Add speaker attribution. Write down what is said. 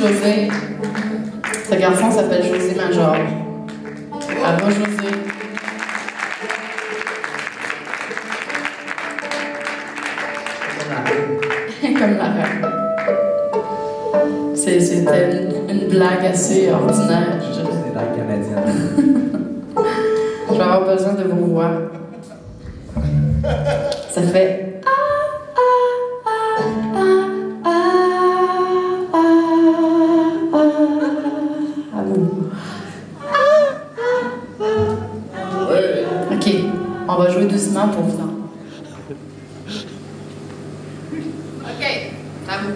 Speaker 1: José. Ce garçon s'appelle José Major. Vous, José. Comme la C'était une, une blague assez ordinaire, je dirais.
Speaker 2: C'est la canadienne.
Speaker 1: Je vais avoir besoin de vos voix. Ça fait. On va jouer doucement pour vous. Ok, à vous.